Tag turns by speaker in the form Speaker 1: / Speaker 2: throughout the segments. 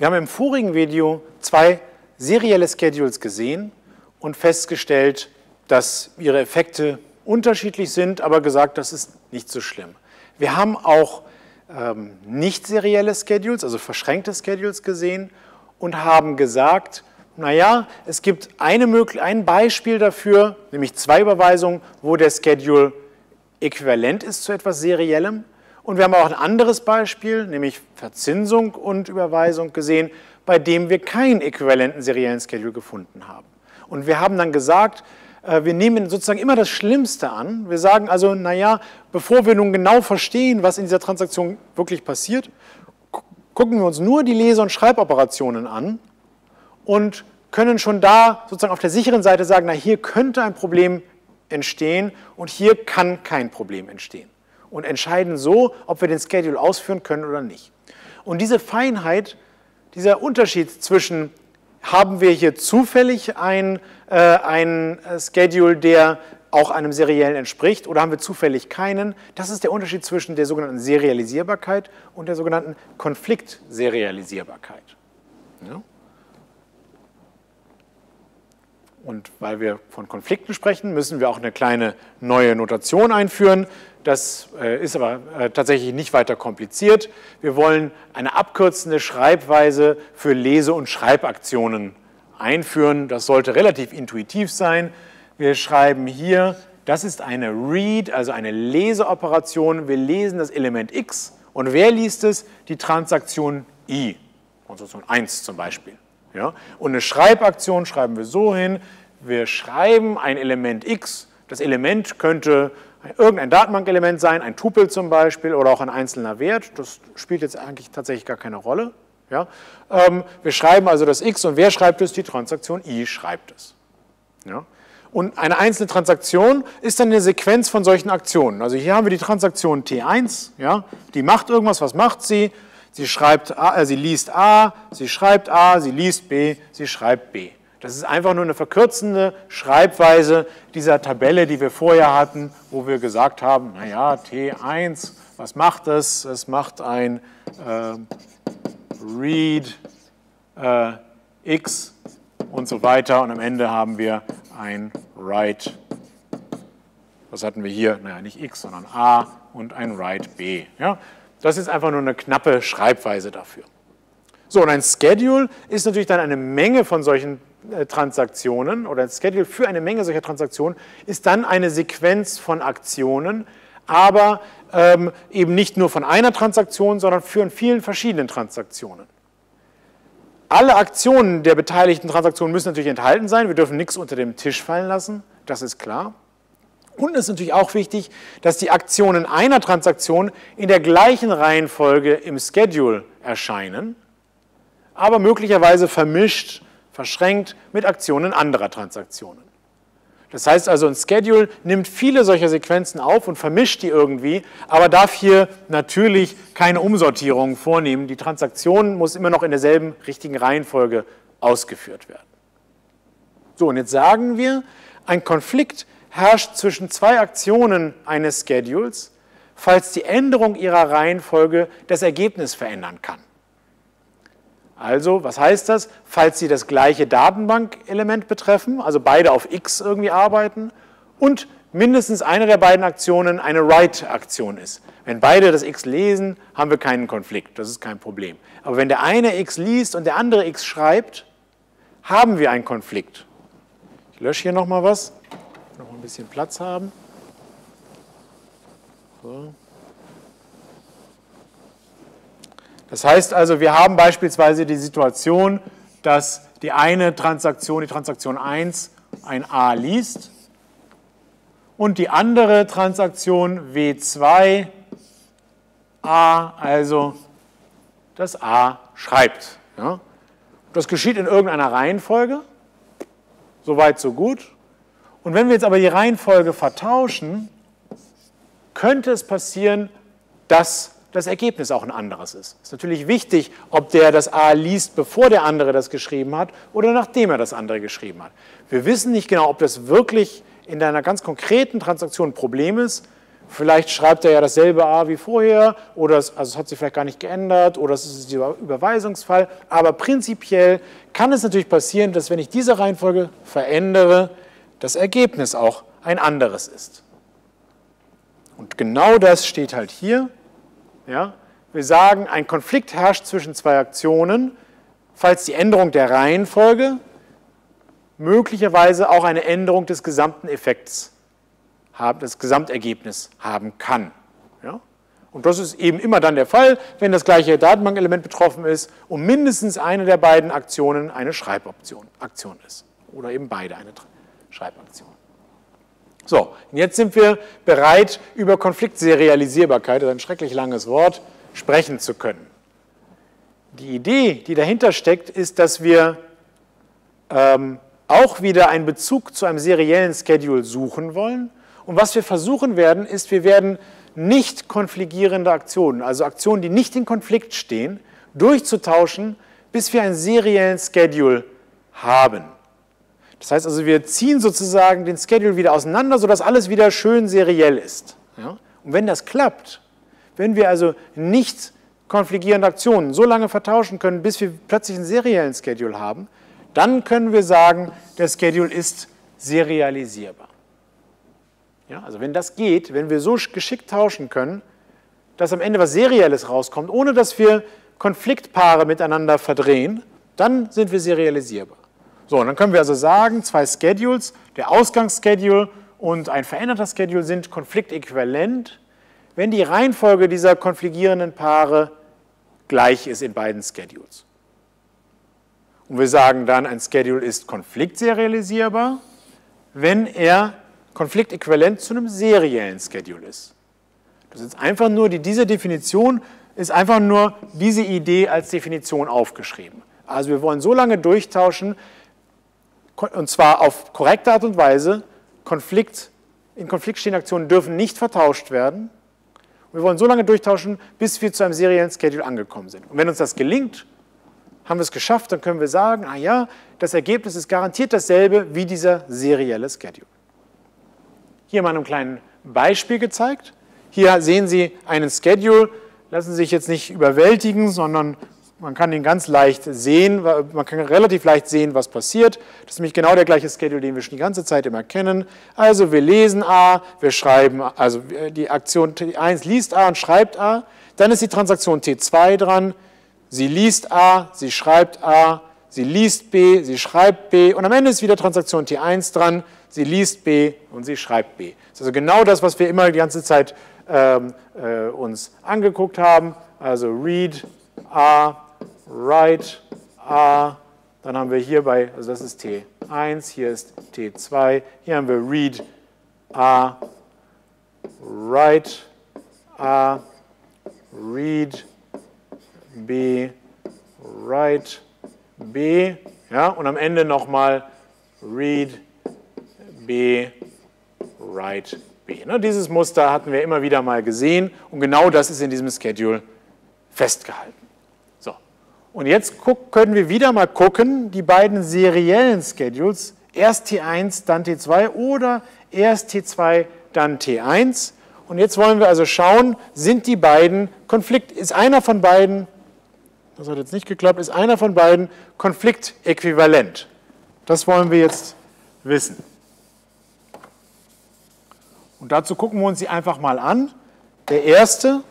Speaker 1: Wir haben im vorigen Video zwei serielle Schedules gesehen und festgestellt, dass ihre Effekte unterschiedlich sind, aber gesagt, das ist nicht so schlimm. Wir haben auch ähm, nicht serielle Schedules, also verschränkte Schedules gesehen und haben gesagt, naja, es gibt eine, ein Beispiel dafür, nämlich zwei Überweisungen, wo der Schedule äquivalent ist zu etwas Seriellem. Und wir haben auch ein anderes Beispiel, nämlich Verzinsung und Überweisung gesehen, bei dem wir keinen äquivalenten seriellen Schedule gefunden haben. Und wir haben dann gesagt, äh, wir nehmen sozusagen immer das Schlimmste an. Wir sagen also, naja, bevor wir nun genau verstehen, was in dieser Transaktion wirklich passiert, gucken wir uns nur die Lese- und Schreiboperationen an und können schon da sozusagen auf der sicheren Seite sagen, na hier könnte ein Problem entstehen und hier kann kein Problem entstehen. Und entscheiden so, ob wir den Schedule ausführen können oder nicht. Und diese Feinheit, dieser Unterschied zwischen haben wir hier zufällig ein, äh, ein Schedule, der auch einem seriellen entspricht, oder haben wir zufällig keinen? Das ist der Unterschied zwischen der sogenannten Serialisierbarkeit und der sogenannten Konfliktserialisierbarkeit. Ja? Und weil wir von Konflikten sprechen, müssen wir auch eine kleine neue Notation einführen. Das äh, ist aber äh, tatsächlich nicht weiter kompliziert. Wir wollen eine abkürzende Schreibweise für Lese- und Schreibaktionen einführen. Das sollte relativ intuitiv sein. Wir schreiben hier, das ist eine Read, also eine Leseoperation. Wir lesen das Element x und wer liest es? Die Transaktion i, Transaktion 1 zum Beispiel. Ja? Und eine Schreibaktion schreiben wir so hin, wir schreiben ein Element x, das Element könnte irgendein Datenbankelement sein, ein Tupel zum Beispiel oder auch ein einzelner Wert, das spielt jetzt eigentlich tatsächlich gar keine Rolle. Ja? Ähm, wir schreiben also das x und wer schreibt es? Die Transaktion i schreibt es. Ja? Und eine einzelne Transaktion ist dann eine Sequenz von solchen Aktionen. Also hier haben wir die Transaktion T1, ja? die macht irgendwas, was macht sie? Sie, schreibt A, äh, sie liest A, sie schreibt A, sie liest B, sie schreibt B. Das ist einfach nur eine verkürzende Schreibweise dieser Tabelle, die wir vorher hatten, wo wir gesagt haben, naja, T1, was macht es? Es macht ein äh, Read äh, X und so weiter und am Ende haben wir ein Write, was hatten wir hier? Naja, nicht X, sondern A und ein Write B. Ja? Das ist einfach nur eine knappe Schreibweise dafür. So, und ein Schedule ist natürlich dann eine Menge von solchen äh, Transaktionen oder ein Schedule für eine Menge solcher Transaktionen ist dann eine Sequenz von Aktionen, aber ähm, eben nicht nur von einer Transaktion, sondern für vielen verschiedenen Transaktionen. Alle Aktionen der beteiligten Transaktionen müssen natürlich enthalten sein. Wir dürfen nichts unter dem Tisch fallen lassen, das ist klar. Und es ist natürlich auch wichtig, dass die Aktionen einer Transaktion in der gleichen Reihenfolge im Schedule erscheinen, aber möglicherweise vermischt, verschränkt mit Aktionen anderer Transaktionen. Das heißt also, ein Schedule nimmt viele solcher Sequenzen auf und vermischt die irgendwie, aber darf hier natürlich keine Umsortierung vornehmen. Die Transaktion muss immer noch in derselben richtigen Reihenfolge ausgeführt werden. So, und jetzt sagen wir, ein Konflikt herrscht zwischen zwei Aktionen eines Schedules, falls die Änderung ihrer Reihenfolge das Ergebnis verändern kann. Also, was heißt das? Falls sie das gleiche Datenbankelement betreffen, also beide auf x irgendwie arbeiten und mindestens eine der beiden Aktionen eine Write-Aktion ist. Wenn beide das x lesen, haben wir keinen Konflikt, das ist kein Problem. Aber wenn der eine x liest und der andere x schreibt, haben wir einen Konflikt. Ich lösche hier nochmal was noch ein bisschen Platz haben. So. Das heißt also, wir haben beispielsweise die Situation, dass die eine Transaktion, die Transaktion 1, ein A liest und die andere Transaktion W2 A, also das A schreibt. Ja. Das geschieht in irgendeiner Reihenfolge. Soweit, so gut. Und wenn wir jetzt aber die Reihenfolge vertauschen, könnte es passieren, dass das Ergebnis auch ein anderes ist. Es ist natürlich wichtig, ob der das A liest, bevor der andere das geschrieben hat oder nachdem er das andere geschrieben hat. Wir wissen nicht genau, ob das wirklich in einer ganz konkreten Transaktion ein Problem ist. Vielleicht schreibt er ja dasselbe A wie vorher oder es, also es hat sich vielleicht gar nicht geändert oder es ist dieser Überweisungsfall. Aber prinzipiell kann es natürlich passieren, dass wenn ich diese Reihenfolge verändere, das Ergebnis auch ein anderes ist. Und genau das steht halt hier. Ja? Wir sagen, ein Konflikt herrscht zwischen zwei Aktionen, falls die Änderung der Reihenfolge möglicherweise auch eine Änderung des gesamten Effekts das Gesamtergebnis haben kann. Ja? Und das ist eben immer dann der Fall, wenn das gleiche Datenbankelement betroffen ist und mindestens eine der beiden Aktionen eine Schreiboption Aktion ist. Oder eben beide eine Schreibaktion. So, jetzt sind wir bereit, über Konfliktserialisierbarkeit, das ist ein schrecklich langes Wort, sprechen zu können. Die Idee, die dahinter steckt, ist, dass wir ähm, auch wieder einen Bezug zu einem seriellen Schedule suchen wollen und was wir versuchen werden, ist, wir werden nicht konfligierende Aktionen, also Aktionen, die nicht in Konflikt stehen, durchzutauschen, bis wir einen seriellen Schedule haben. Das heißt also, wir ziehen sozusagen den Schedule wieder auseinander, sodass alles wieder schön seriell ist. Ja? Und wenn das klappt, wenn wir also nicht konfligierende Aktionen so lange vertauschen können, bis wir plötzlich einen seriellen Schedule haben, dann können wir sagen, der Schedule ist serialisierbar. Ja, also wenn das geht, wenn wir so geschickt tauschen können, dass am Ende was Serielles rauskommt, ohne dass wir Konfliktpaare miteinander verdrehen, dann sind wir serialisierbar. So, dann können wir also sagen, zwei Schedules, der Ausgangsschedule und ein veränderter Schedule sind konfliktäquivalent, wenn die Reihenfolge dieser konfligierenden Paare gleich ist in beiden Schedules. Und wir sagen dann, ein Schedule ist konfliktserialisierbar, wenn er konfliktäquivalent zu einem seriellen Schedule ist. Das ist einfach nur, die, diese Definition ist einfach nur diese Idee als Definition aufgeschrieben. Also wir wollen so lange durchtauschen, und zwar auf korrekte Art und Weise, Konflikt, in Konflikt stehende Aktionen dürfen nicht vertauscht werden. Wir wollen so lange durchtauschen, bis wir zu einem seriellen Schedule angekommen sind. Und wenn uns das gelingt, haben wir es geschafft, dann können wir sagen, ah ja, das Ergebnis ist garantiert dasselbe wie dieser serielle Schedule. Hier mal einem kleinen Beispiel gezeigt. Hier sehen Sie einen Schedule, lassen Sie sich jetzt nicht überwältigen, sondern man kann ihn ganz leicht sehen, man kann relativ leicht sehen, was passiert. Das ist nämlich genau der gleiche Schedule, den wir schon die ganze Zeit immer kennen. Also wir lesen A, wir schreiben, also die Aktion T1 liest A und schreibt A, dann ist die Transaktion T2 dran, sie liest A, sie schreibt A, sie liest B, sie schreibt B und am Ende ist wieder Transaktion T1 dran, sie liest B und sie schreibt B. Das ist also genau das, was wir immer die ganze Zeit ähm, äh, uns angeguckt haben. Also read A, write A, dann haben wir hier bei, also das ist T1, hier ist T2, hier haben wir read A, write A, read B, write B, ja, und am Ende nochmal read B, write B. Ne, dieses Muster hatten wir immer wieder mal gesehen und genau das ist in diesem Schedule festgehalten. Und jetzt können wir wieder mal gucken, die beiden seriellen Schedules, erst T1, dann T2 oder erst T2, dann T1. Und jetzt wollen wir also schauen, sind die beiden Konflikt, ist einer von beiden, das hat jetzt nicht geklappt, ist einer von beiden konfliktäquivalent? Das wollen wir jetzt wissen. Und dazu gucken wir uns sie einfach mal an. Der erste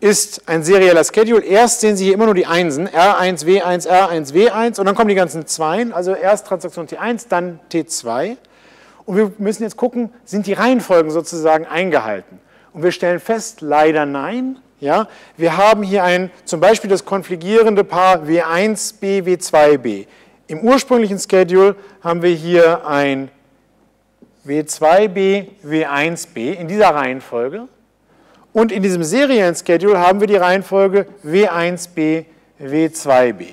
Speaker 1: ist ein serieller Schedule. Erst sehen Sie hier immer nur die Einsen, R1, W1, R1, W1 und dann kommen die ganzen Zweien, also erst Transaktion T1, dann T2. Und wir müssen jetzt gucken, sind die Reihenfolgen sozusagen eingehalten? Und wir stellen fest, leider nein. Ja, wir haben hier ein, zum Beispiel das konfligierende Paar W1b, W2b. Im ursprünglichen Schedule haben wir hier ein W2b, W1b in dieser Reihenfolge. Und in diesem Serien-Schedule haben wir die Reihenfolge W1b, W2b.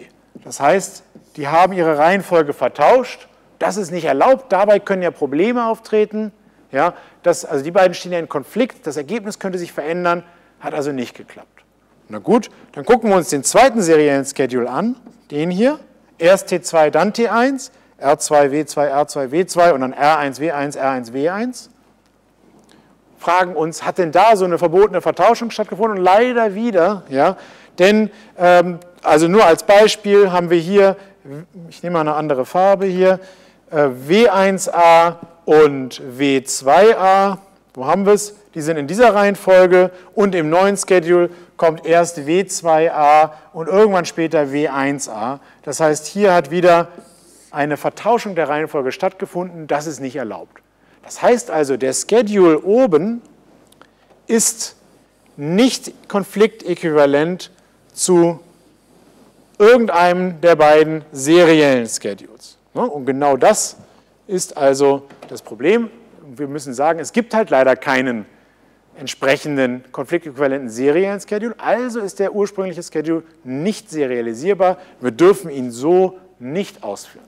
Speaker 1: Das heißt, die haben ihre Reihenfolge vertauscht. Das ist nicht erlaubt. Dabei können ja Probleme auftreten. Ja, das, also die beiden stehen ja in Konflikt. Das Ergebnis könnte sich verändern. Hat also nicht geklappt. Na gut, dann gucken wir uns den zweiten seriellen Schedule an. Den hier. Erst T2, dann T1. R2, W2, R2, W2 und dann R1, W1, R1, W1. Fragen uns, hat denn da so eine verbotene Vertauschung stattgefunden? Und leider wieder, ja, denn ähm, also nur als Beispiel haben wir hier, ich nehme mal eine andere Farbe hier, äh, W1a und W2a, wo haben wir es? Die sind in dieser Reihenfolge und im neuen Schedule kommt erst W2a und irgendwann später W1a. Das heißt, hier hat wieder eine Vertauschung der Reihenfolge stattgefunden, das ist nicht erlaubt. Das heißt also, der Schedule oben ist nicht konfliktäquivalent zu irgendeinem der beiden seriellen Schedules. Ne? Und genau das ist also das Problem. Wir müssen sagen, es gibt halt leider keinen entsprechenden konfliktäquivalenten seriellen Schedule, also ist der ursprüngliche Schedule nicht serialisierbar. Wir dürfen ihn so nicht ausführen,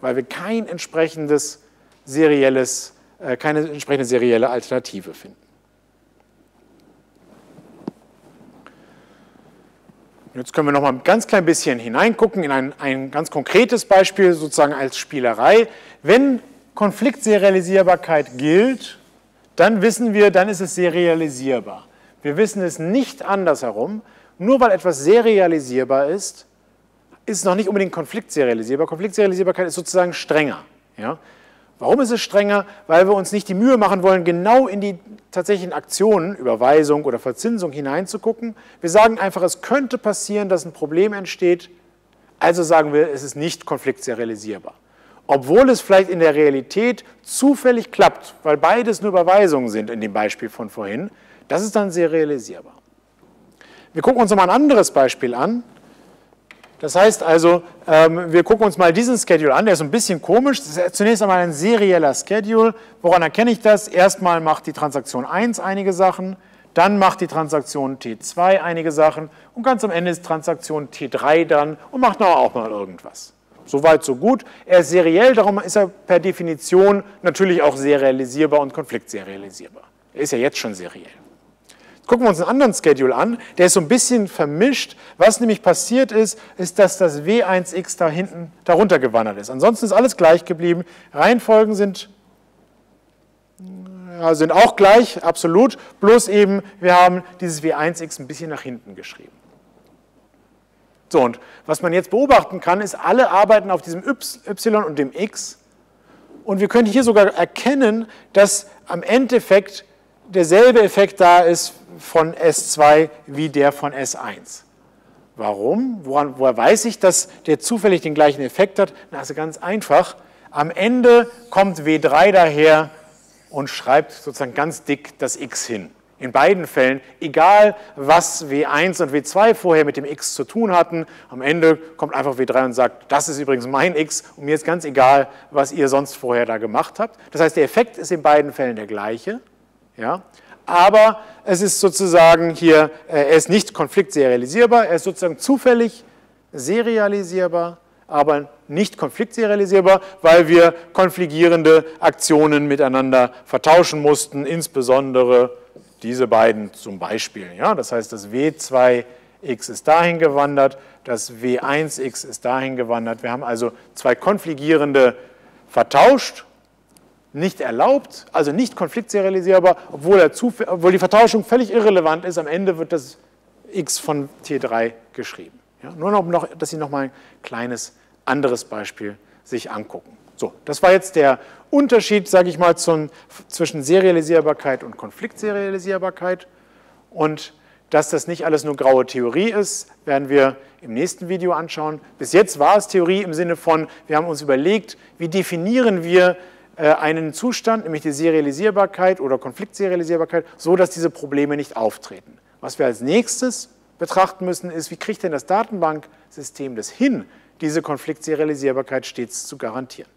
Speaker 1: weil wir kein entsprechendes serielles äh, keine entsprechende serielle Alternative finden. Jetzt können wir noch mal ein ganz klein bisschen hineingucken in ein, ein ganz konkretes Beispiel, sozusagen als Spielerei. Wenn Konfliktserialisierbarkeit gilt, dann wissen wir, dann ist es serialisierbar. Wir wissen es nicht andersherum. Nur weil etwas serialisierbar ist, ist es noch nicht unbedingt konfliktserialisierbar. Konfliktserialisierbarkeit ist sozusagen strenger. Ja? Warum ist es strenger? Weil wir uns nicht die Mühe machen wollen, genau in die tatsächlichen Aktionen, Überweisung oder Verzinsung hineinzugucken. Wir sagen einfach, es könnte passieren, dass ein Problem entsteht, also sagen wir, es ist nicht konfliktserialisierbar. Obwohl es vielleicht in der Realität zufällig klappt, weil beides nur Überweisungen sind in dem Beispiel von vorhin, das ist dann serialisierbar. Wir gucken uns nochmal ein anderes Beispiel an. Das heißt also, ähm, wir gucken uns mal diesen Schedule an, der ist ein bisschen komisch. Das ist zunächst einmal ein serieller Schedule. Woran erkenne ich das? Erstmal macht die Transaktion 1 einige Sachen, dann macht die Transaktion T2 einige Sachen und ganz am Ende ist Transaktion T3 dann und macht noch auch mal irgendwas. Soweit, so gut. Er ist seriell, darum ist er per Definition natürlich auch serialisierbar und konfliktserialisierbar. Er ist ja jetzt schon seriell. Gucken wir uns einen anderen Schedule an, der ist so ein bisschen vermischt. Was nämlich passiert ist, ist, dass das W1x da hinten darunter gewandert ist. Ansonsten ist alles gleich geblieben. Reihenfolgen sind, sind auch gleich, absolut. Bloß eben, wir haben dieses W1x ein bisschen nach hinten geschrieben. So, und was man jetzt beobachten kann, ist, alle arbeiten auf diesem y und dem x. Und wir können hier sogar erkennen, dass am Endeffekt derselbe Effekt da ist von S2 wie der von S1. Warum? Woran, woher weiß ich, dass der zufällig den gleichen Effekt hat? Na, also ganz einfach. Am Ende kommt W3 daher und schreibt sozusagen ganz dick das X hin. In beiden Fällen, egal was W1 und W2 vorher mit dem X zu tun hatten, am Ende kommt einfach W3 und sagt, das ist übrigens mein X und mir ist ganz egal, was ihr sonst vorher da gemacht habt. Das heißt, der Effekt ist in beiden Fällen der gleiche. Ja? aber es ist sozusagen hier, äh, er ist nicht konfliktserialisierbar, er ist sozusagen zufällig serialisierbar, aber nicht konfliktserialisierbar, weil wir konfligierende Aktionen miteinander vertauschen mussten, insbesondere diese beiden zum Beispiel. Ja? Das heißt, das W2x ist dahin gewandert, das W1x ist dahin gewandert. Wir haben also zwei konfligierende vertauscht nicht erlaubt, also nicht konfliktserialisierbar, obwohl, obwohl, die Vertauschung völlig irrelevant ist. Am Ende wird das x von T3 geschrieben. Ja, nur noch, dass Sie noch mal ein kleines anderes Beispiel sich angucken. So, das war jetzt der Unterschied, sage ich mal, zum, zwischen Serialisierbarkeit und Konfliktserialisierbarkeit. Und dass das nicht alles nur graue Theorie ist, werden wir im nächsten Video anschauen. Bis jetzt war es Theorie im Sinne von, wir haben uns überlegt, wie definieren wir einen Zustand, nämlich die Serialisierbarkeit oder Konfliktserialisierbarkeit, so dass diese Probleme nicht auftreten. Was wir als nächstes betrachten müssen, ist, wie kriegt denn das Datenbanksystem das hin, diese Konfliktserialisierbarkeit stets zu garantieren.